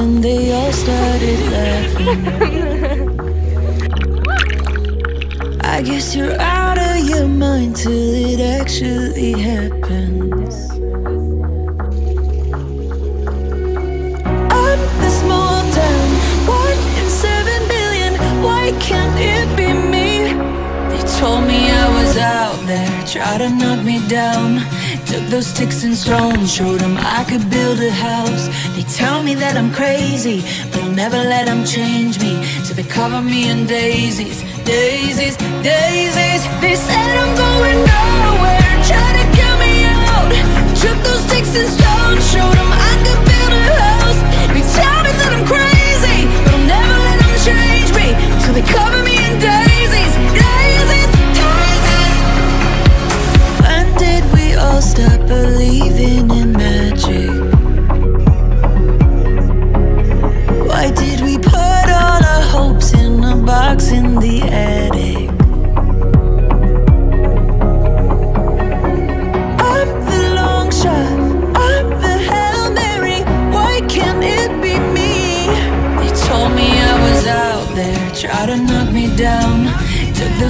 and they all started laughing. I guess you're out of your mind till it actually happens. I'm the small town, one in seven billion. Why can't it be me? They told me I was out there, tried to knock me down. Took those sticks and stones, showed them I could build a house. They tell me that I'm crazy, but I'll never let them change me. So they cover me in daisies, daisies, daisies. They said I'm going nowhere, try to get me out. Took those sticks and stones,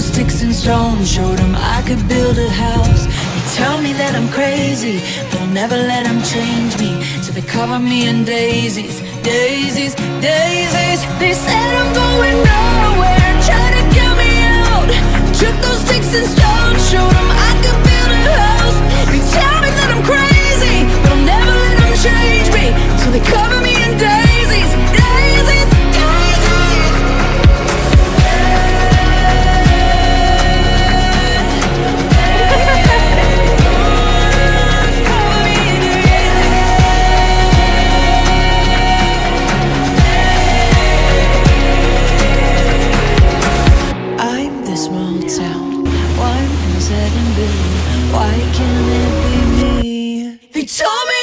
Those sticks and stones, showed them I could build a house. They tell me that I'm crazy, but I'll never let them change me. So they cover me in daisies, daisies, daisies. They said I'm. sound. Why is that in blue? Why can't it be me? He told me.